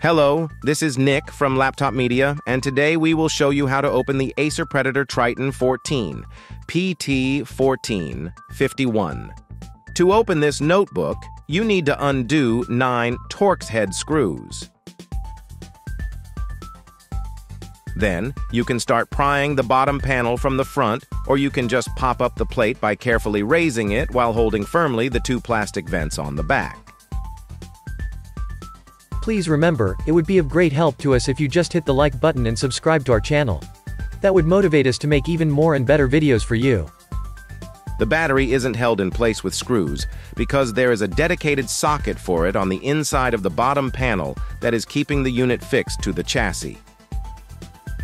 Hello, this is Nick from Laptop Media, and today we will show you how to open the Acer Predator Triton 14, PT1451. To open this notebook, you need to undo nine Torx head screws. Then, you can start prying the bottom panel from the front, or you can just pop up the plate by carefully raising it while holding firmly the two plastic vents on the back. Please remember, it would be of great help to us if you just hit the like button and subscribe to our channel. That would motivate us to make even more and better videos for you. The battery isn't held in place with screws because there is a dedicated socket for it on the inside of the bottom panel that is keeping the unit fixed to the chassis.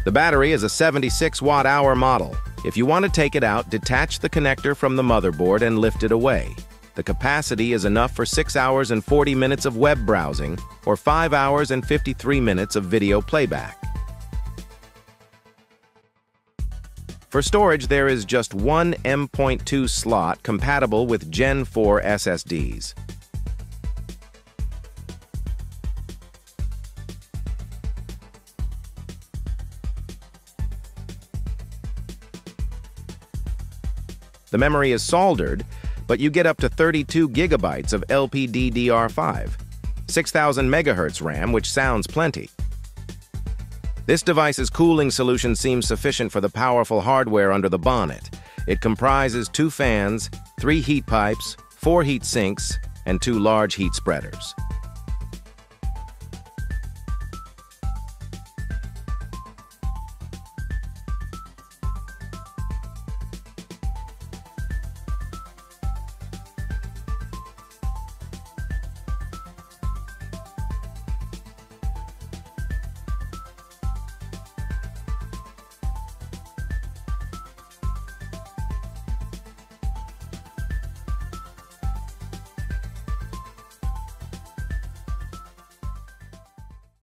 The battery is a 76 watt hour model. If you want to take it out, detach the connector from the motherboard and lift it away. The capacity is enough for 6 hours and 40 minutes of web browsing or 5 hours and 53 minutes of video playback. For storage, there is just one M.2 slot compatible with Gen 4 SSDs. The memory is soldered, but you get up to 32 gigabytes of LPDDR5, 6000 megahertz RAM, which sounds plenty. This device's cooling solution seems sufficient for the powerful hardware under the bonnet. It comprises two fans, three heat pipes, four heat sinks, and two large heat spreaders.